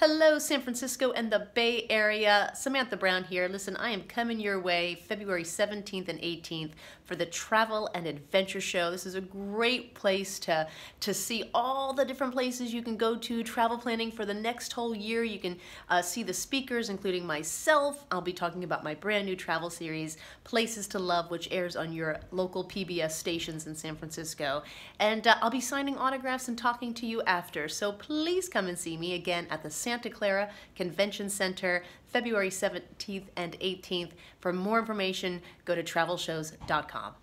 Hello, San Francisco and the Bay Area. Samantha Brown here. Listen, I am coming your way February 17th and 18th for the Travel and Adventure Show. This is a great place to, to see all the different places you can go to, travel planning for the next whole year. You can uh, see the speakers, including myself. I'll be talking about my brand new travel series, Places to Love, which airs on your local PBS stations in San Francisco. And uh, I'll be signing autographs and talking to you after. So please come and see me again at the Santa Clara Convention Center, February 17th and 18th. For more information, go to travelshows.com.